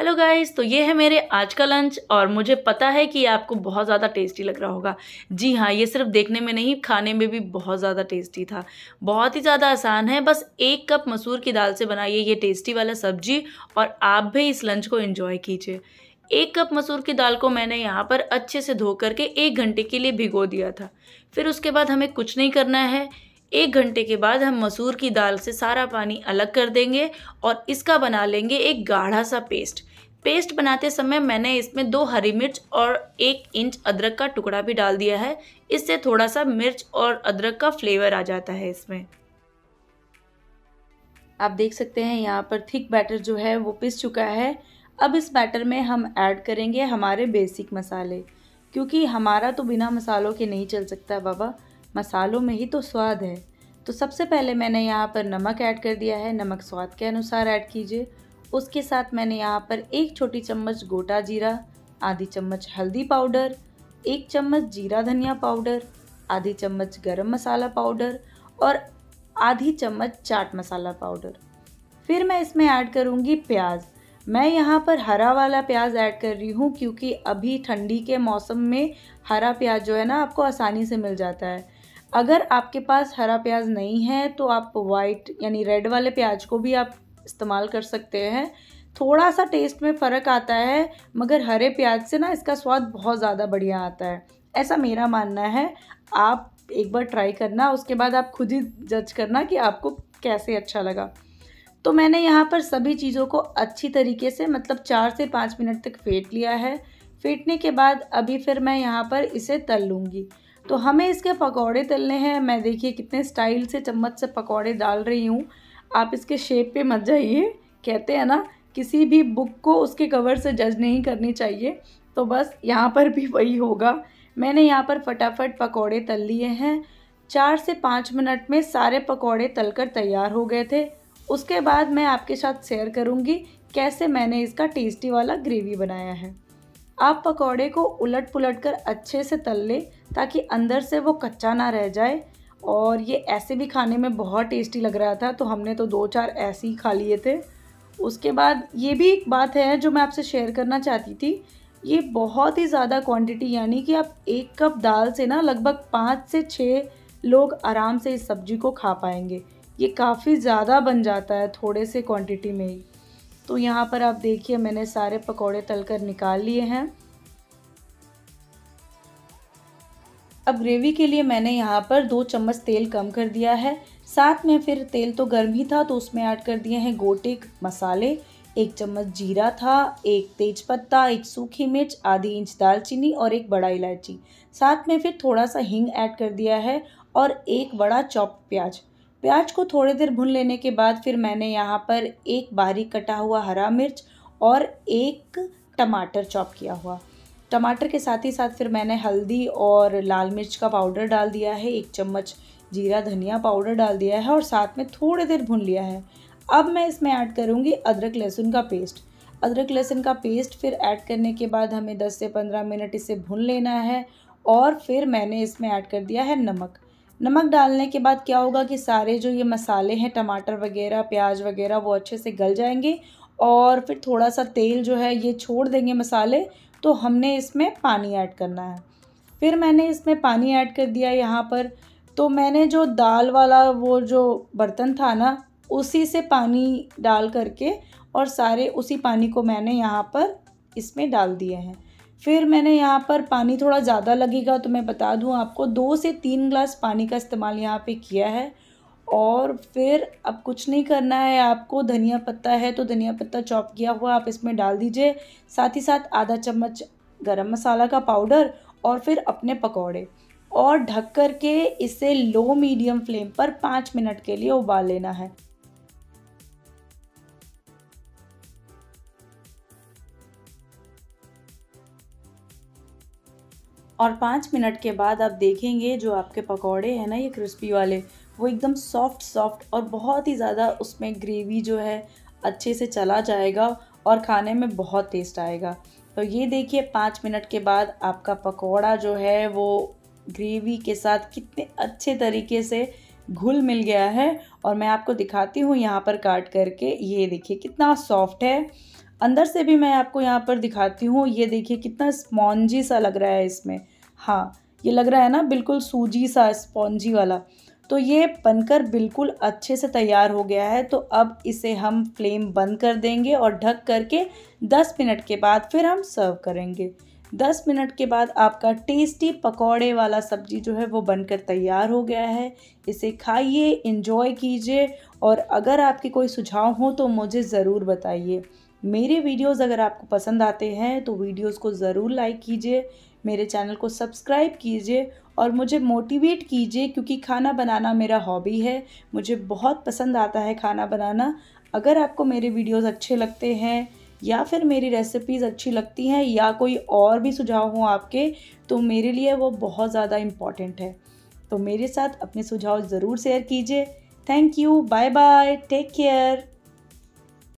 Hello guys तो ये है मेरे आज का लंच और मुझे पता है कि आपको बहुत ज़्यादा टेस्टी लग रहा होगा। जी हाँ ये सिर्फ़ देखने में नहीं, खाने में भी बहुत ज़्यादा टेस्टी था। बहुत ही ज़्यादा आसान है। बस एक कप मसूर की दाल से बनाइए ये टेस्टी वाला सब्ज़ी और आप भी इस लंच को इन्जॉय कीजिए। एक कप मसूर की दाल को मैंने यहाँ पर अच्छे से धो करके एक घंटे के लिए भिगो दिया था। फिर उसके बाद हमें कुछ नहीं करना है। एक घंटे के बाद हम मसूर की दाल से सारा पानी अलग कर देंगे और इसका बना लेंगे एक गाढ़ा सा पेस्ट पेस्ट बनाते समय मैंने इसमें दो हरी मिर्च और एक इंच अदरक का टुकड़ा भी डाल दिया है। इससे थोड़ा सा मिर्च और अदरक का फ्लेवर आ जाता है इसमें। आप देख सकते हैं यहाँ पर थिक बैटर जो है वो पिस चुका है। अब इस बैटर में हम ऐड करेंगे हमारे बेसिक मसाले, क्योंकि हमारा तो बिना मसालों के नहीं चल सकता बाबा। मसालों में ही तो स्वाद है। तो सबसे पहले मैंने यहाँ पर नमक ऐड कर दिया है। नमक स्वाद के अनुसार ऐड कीजिए। उसके साथ मैंने यहाँ पर एक छोटी चम्मच गोटा जीरा, आधी चम्मच हल्दी पाउडर, एक चम्मच जीरा धनिया पाउडर, आधी चम्मच गरम मसाला पाउडर और आधी चम्मच चाट मसाला पाउडर। फिर मैं इसमें ऐड करूँगी प्याज। मैं यहाँ पर हरा वाला प्याज ऐड कर रही हूँ क्योंकि अभी ठंडी के मौसम में हरा प्याज जो है ना आपको आसानी से मिल जाता है। अगर आपके पास हरा प्याज नहीं है तो आप वाइट यानी रेड वाले प्याज को भी आप इस्तेमाल कर सकते हैं। थोड़ा सा टेस्ट में फ़र्क आता है, मगर हरे प्याज से ना इसका स्वाद बहुत ज़्यादा बढ़िया आता है। ऐसा मेरा मानना है। आप एक बार ट्राई करना, उसके बाद आप खुद ही जज करना कि आपको कैसे अच्छा लगा। तो मैंने यहाँ पर सभी चीज़ों को अच्छी तरीके से मतलब चार से पाँच मिनट तक फेंट लिया है। फेंटने के बाद अभी फिर मैं यहाँ पर इसे तल लूँगी। तो हमें इसके पकौड़े तलने हैं। मैं देखिए कितने स्टाइल से चम्मच से पकौड़े डाल रही हूँ। आप इसके शेप पे मत जाइए। कहते हैं ना, किसी भी बुक को उसके कवर से जज नहीं करनी चाहिए। तो बस यहाँ पर भी वही होगा। मैंने यहाँ पर फटाफट पकौड़े तल लिए हैं। चार से पाँच मिनट में सारे पकौड़े तलकर तैयार हो गए थे। उसके बाद मैं आपके साथ शेयर करूँगी कैसे मैंने इसका टेस्टी वाला ग्रेवी बनाया है। आप पकौड़े को उलट पुलट कर अच्छे से तल लें ताकि अंदर से वो कच्चा ना रह जाए। और ये ऐसे भी खाने में बहुत टेस्टी लग रहा था तो हमने तो दो चार ऐसे ही खा लिए थे। उसके बाद ये भी एक बात है जो मैं आपसे शेयर करना चाहती थी, ये बहुत ही ज़्यादा क्वांटिटी यानी कि आप एक कप दाल से ना लगभग पाँच से छः लोग आराम से इस सब्ज़ी को खा पाएँगे। ये काफ़ी ज़्यादा बन जाता है थोड़े से क्वांटिटी में ही। तो यहाँ पर आप देखिए, मैंने सारे पकौड़े तलकर निकाल लिए हैं। अब ग्रेवी के लिए मैंने यहाँ पर दो चम्मच तेल कम कर दिया है। साथ में फिर तेल तो गर्म ही था तो उसमें ऐड कर दिए हैं गोटे मसाले। एक चम्मच जीरा था, एक तेज पत्ता एक सूखी मिर्च, आधी इंच दालचीनी और एक बड़ा इलायची। साथ में फिर थोड़ा सा हींग ऐड कर दिया है और एक बड़ा चॉप प्याज। प्याज को थोड़ी देर भून लेने के बाद फिर मैंने यहाँ पर एक बारीक कटा हुआ हरा मिर्च और एक टमाटर चॉप किया हुआ। टमाटर के साथ ही साथ फिर मैंने हल्दी और लाल मिर्च का पाउडर डाल दिया है, एक चम्मच जीरा धनिया पाउडर डाल दिया है और साथ में थोड़ी देर भून लिया है। अब मैं इसमें ऐड करूँगी अदरक लहसुन का पेस्ट। अदरक लहसुन का पेस्ट फिर ऐड करने के बाद हमें 10 से 15 मिनट इसे भून लेना है और फिर मैंने इसमें ऐड कर दिया है नमक। नमक डालने के बाद क्या होगा कि सारे जो ये मसाले हैं, टमाटर वगैरह, प्याज वगैरह, वो अच्छे से गल जाएँगे और फिर थोड़ा सा तेल जो है ये छोड़ देंगे मसाले तो हमने इसमें पानी ऐड करना है। फिर मैंने इसमें पानी ऐड कर दिया यहाँ पर। तो मैंने जो दाल वाला वो जो बर्तन था ना, उसी से पानी डाल करके और सारे उसी पानी को मैंने यहाँ पर इसमें डाल दिए हैं। फिर मैंने यहाँ पर पानी थोड़ा ज़्यादा लगेगा तो मैं बता दूँ आपको, दो से तीन ग्लास पानी का इस्तेमाल यहाँ पे किया है। और फिर अब कुछ नहीं करना है आपको। धनिया पत्ता है तो धनिया पत्ता चॉप किया हुआ आप इसमें डाल दीजिए। साथ ही साथ आधा चम्मच गरम मसाला का पाउडर और फिर अपने पकौड़े। और ढक कर के इसे लो मीडियम फ्लेम पर पाँच मिनट के लिए उबाल लेना है। और पाँच मिनट के बाद आप देखेंगे जो आपके पकौड़े हैं ना ये क्रिस्पी वाले वो एकदम सॉफ्ट सॉफ्ट और बहुत ही ज़्यादा उसमें ग्रेवी जो है अच्छे से चला जाएगा और खाने में बहुत टेस्ट आएगा। तो ये देखिए, पाँच मिनट के बाद आपका पकौड़ा जो है वो ग्रेवी के साथ कितने अच्छे तरीके से घुल मिल गया है और मैं आपको दिखाती हूँ यहाँ पर काट करके। ये देखिए कितना सॉफ्ट है। अंदर से भी मैं आपको यहाँ पर दिखाती हूँ, ये देखिए कितना स्पॉन्जी सा लग रहा है इसमें। हाँ ये लग रहा है ना बिल्कुल सूजी सा स्पॉन्जी वाला। तो ये बनकर बिल्कुल अच्छे से तैयार हो गया है। तो अब इसे हम फ्लेम बंद कर देंगे और ढक करके 10 मिनट के बाद फिर हम सर्व करेंगे। 10 मिनट के बाद आपका टेस्टी पकौड़े वाला सब्ज़ी जो है वो बनकर तैयार हो गया है। इसे खाइए इन्जॉय कीजिए और अगर आपके कोई सुझाव हो तो मुझे ज़रूर बताइए। मेरे वीडियोस अगर आपको पसंद आते हैं तो वीडियोस को ज़रूर लाइक कीजिए, मेरे चैनल को सब्सक्राइब कीजिए और मुझे मोटिवेट कीजिए क्योंकि खाना बनाना मेरा हॉबी है। मुझे बहुत पसंद आता है खाना बनाना। अगर आपको मेरे वीडियोस अच्छे लगते हैं या फिर मेरी रेसिपीज़ अच्छी लगती हैं या कोई और भी सुझाव हो आपके तो मेरे लिए वो बहुत ज़्यादा इंपॉर्टेंट है। तो मेरे साथ अपने सुझाव ज़रूर शेयर कीजिए। Thank you bye bye take care